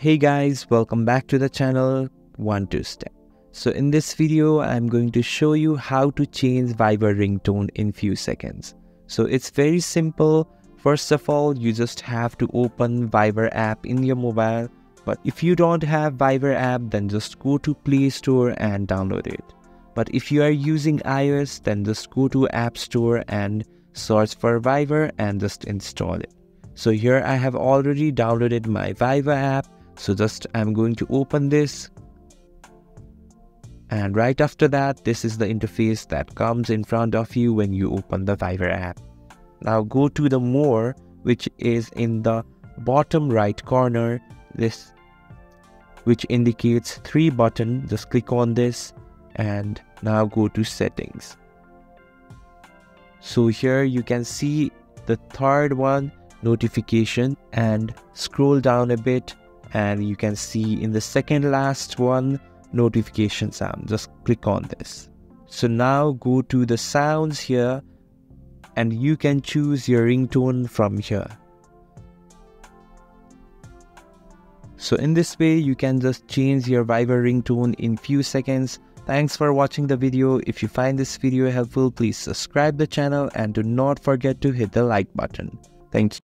Hey guys, welcome back to the channel One Two Step. So in this video, I'm going to show you how to change Viber ringtone in few seconds. So it's very simple. First of all, you just have to open Viber app in your mobile. But if you don't have Viber app, then just go to Play Store and download it. But if you are using iOS, then just go to App Store and search for Viber and just install it. So here I have already downloaded my Viber app so just I'm going to open this and right after that this is the interface that comes in front of you when you open the Viber app. Now go to the more which is in the bottom right corner this which indicates three button just click on this and now go to settings. So here you can see the third one notification and scroll down a bit and you can see in the second last one notification sound. Just click on this. So now go to the sounds here and you can choose your ringtone from here. So in this way you can just change your Viber ringtone in few seconds. Thanks for watching the video. If you find this video helpful please subscribe the channel and do not forget to hit the like button. Thank you